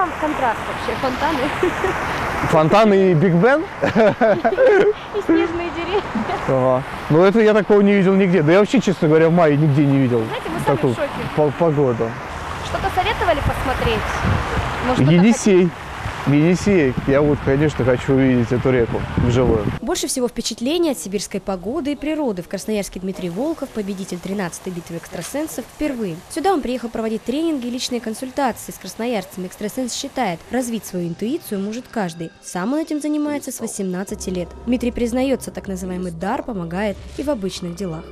вам контраст вообще? Фонтаны Фонтан и Биг Бен? и снежные деревья. Ага. Ну это я такого не видел нигде. Да я вообще, честно говоря, в мае нигде не видел Знаете, мы сами такую в шоке. по- погоду. Что-то советовали посмотреть? Может, Енисей. Енисей. Я вот, конечно, хочу увидеть эту реку вживую. Больше всего впечатлений от сибирской погоды и природы в Красноярске Дмитрий Волков, победитель 13-й битвы экстрасенсов, впервые. Сюда он приехал проводить тренинги и личные консультации с красноярцами. Экстрасенс считает, развить свою интуицию может каждый. Сам он этим занимается с 18 лет. Дмитрий признается, так называемый дар помогает и в обычных делах.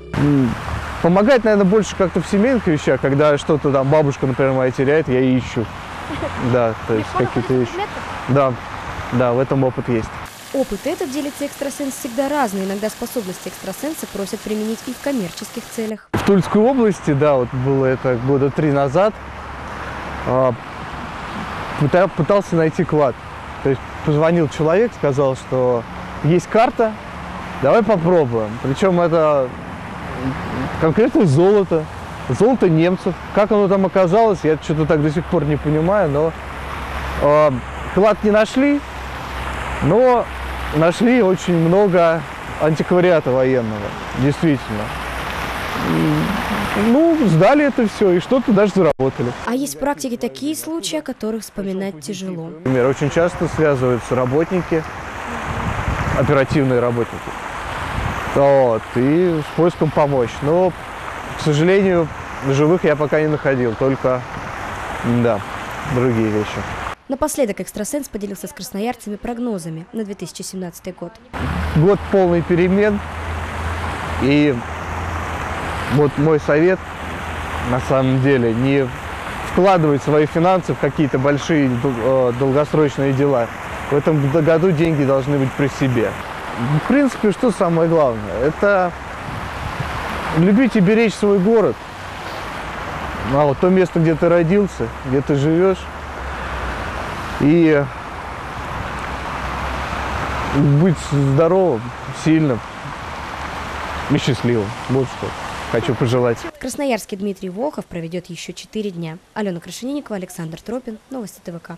Помогает, наверное, больше как-то в семейных вещах, когда что-то там бабушка, например, моя теряет, я ищу. Да, то есть какие-то вещи. Да, да, в этом опыт есть. Опыт этот, делится экстрасенс, всегда разный. Иногда способности экстрасенса просят применить и в коммерческих целях. В Тульской области, да, вот было это года три назад, а, пыта- пытался найти клад. То есть позвонил человек, сказал, что есть карта, давай попробуем. Причем это конкретно золото, золото немцев. Как оно там оказалось, я что-то так до сих пор не понимаю, но а, клад не нашли, но нашли очень много антиквариата военного, действительно. Ну, сдали это все и что-то даже заработали. А есть в практике такие случаи, о которых вспоминать тяжело. Например, очень часто связываются работники, оперативные работники, вот, и с поиском помочь. Но, к сожалению, живых я пока не находил, только, да, другие вещи. Напоследок экстрасенс поделился с красноярцами прогнозами на 2017 год. Год полный перемен, и вот мой совет, на самом деле, не вкладывать свои финансы в какие-то большие э, долгосрочные дела. В этом году деньги должны быть при себе. В принципе, что самое главное? Это любить и беречь свой город. А вот то место, где ты родился, где ты живешь. И быть здоровым, сильным и счастливым. Вот что хочу пожелать. В Красноярске Дмитрий Волхов проведет еще четыре дня. Алена Крашенинникова, Александр Тропин. Новости ТВК.